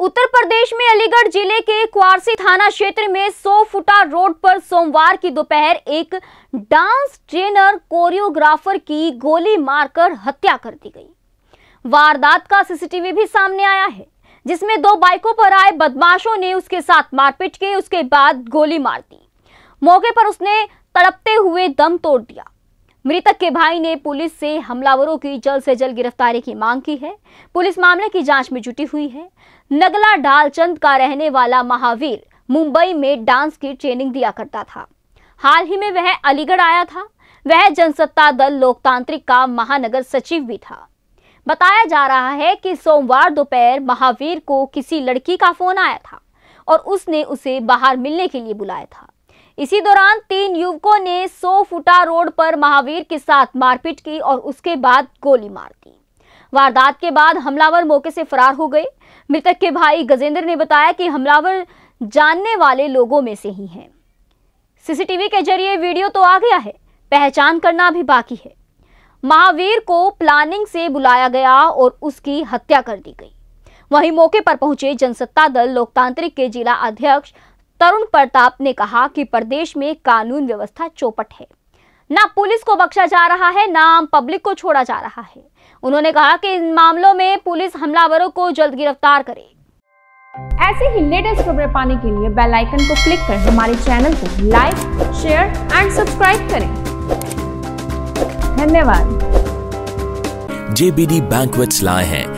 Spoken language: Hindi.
उत्तर प्रदेश में अलीगढ़ ज़िले के क्वारसी थाना क्षेत्र में 100 फुटा रोड पर सोमवार की दोपहर एक डांस ट्रेनर, कोरियोग्राफर की गोली मारकर हत्या कर दी गई। वारदात का सीसीटीवी भी सामने आया है, जिसमें दो बाइकों पर आए बदमाशों ने उसके साथ मारपीट की, उसके बाद गोली मार दी। मौके पर उसने तड़पते हुए दम तोड़ दिया। मृतक के भाई ने पुलिस से हमलावरों की जल्द से जल्द गिरफ्तारी की मांग की है। पुलिस मामले की जाँच में जुटी हुई है। नगला डालचंद का रहने वाला महावीर मुंबई में डांस की ट्रेनिंग दिया करता था। हाल ही में वह अलीगढ़ आया था। वह जनसत्ता दल लोकतांत्रिक का महानगर सचिव भी था। बताया जा रहा है कि सोमवार दोपहर महावीर को किसी लड़की का फ़ोन आया था और उसने उसे बाहर मिलने के लिए बुलाया था। इसी दौरान तीन युवकों ने 100 फुटा रोड पर महावीर के साथ मारपीट की और उसके बाद गोली मार दी। वारदात के बाद हमलावर मौके से फरार हो गए। मृतक के भाई गजेंद्र ने बताया कि हमलावर जानने वाले लोगों में से ही हैं। सीसीटीवी के ज़रिए वीडियो तो आ गया है, पहचान करना भी बाकी है। महावीर को प्लानिंग से बुलाया गया और उसकी हत्या कर दी गई। वहीं मौके पर पहुँचे जनसत्ता दल, लोकतांत्रिक के जिला अध्यक्ष तरुण प्रताप ने कहा कि प्रदेश में कानून व्यवस्था चौपट है। ना पुलिस को बख्शा जा रहा है ना आम पब्लिक को छोड़ा जा रहा है। उन्होंने कहा कि इन मामलों में पुलिस हमलावरों को जल्द गिरफ़्तार करे। ऐसे ही लेटेस्ट खबरें पाने के लिए बेल आइकन को क्लिक कर हमारे चैनल को लाइक शेयर एंड सब्सक्राइब करें। धन्यवाद। JBD Banquets lie हैं।